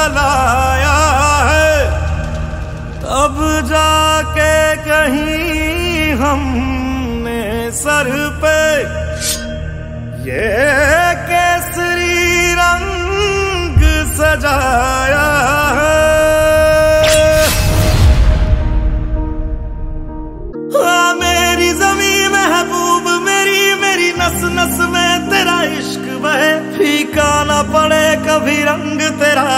जलाया है, तब जाके कहीं हमने सर पे ये केसरी रंग सजाया है। हाँ मेरी जमी महबूब मेरी मेरी नस नस में तेरा इश्क बहे। फीका ना पड़े कभी रंग तेरा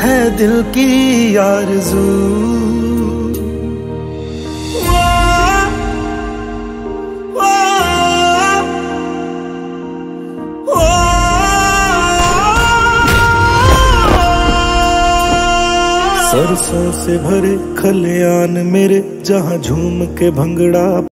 है दिल की आरज़ू। सरसों से भरे खलियान मेरे जहाँ झूम के भंगड़ा